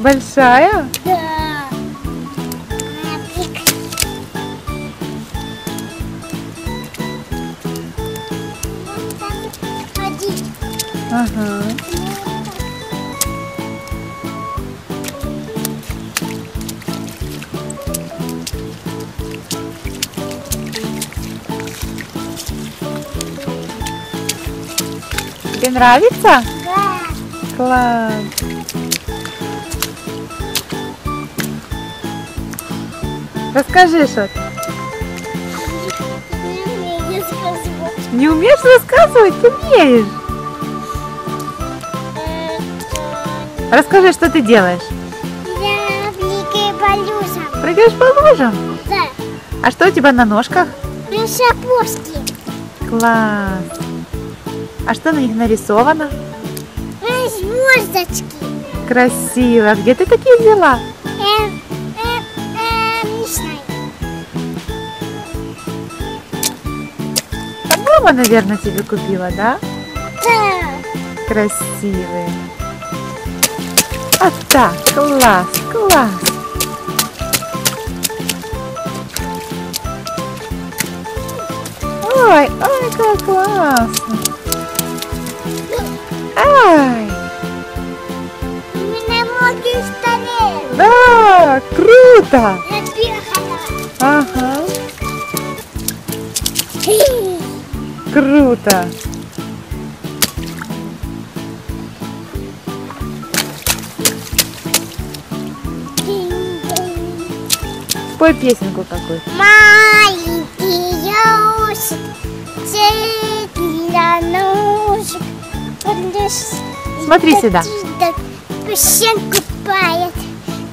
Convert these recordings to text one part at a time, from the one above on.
Большая? Да. Ага. Тебе нравится? Да. Класс. Расскажи что-то. Не умеешь рассказывать? Умеешь. Расскажи, что ты делаешь. Я великая Балюса. Прыгаешь по лужам? Да. А что у тебя на ножках? Ну, шапушки. Класс. А что на них нарисовано? Ну, звездочки. Красиво. Где ты такие взяла? Эм, мама, наверное, тебе купила, да? Да. Красивые. А так, класс, класс. Ой, ой, как классно. Ай, У меня ноги стали. да, круто. Я бегала. Ага, круто. Спой песенку какую-то. Маленький ёжик, четыре ножек. Смотри сюда. Песенку поет.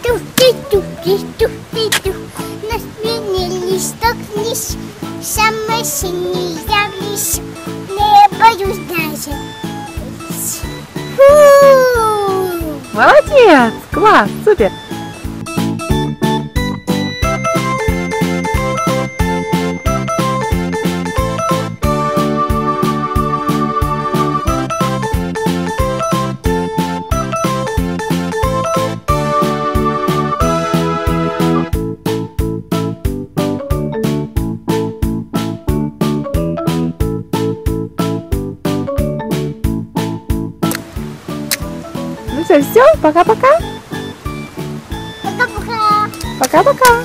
Туфти-туфти-туфти-туф. На спине листок вниз. Самый синий Молодец, класс, супер. Что, все, пока-пока. Пока-пока. Пока-пока.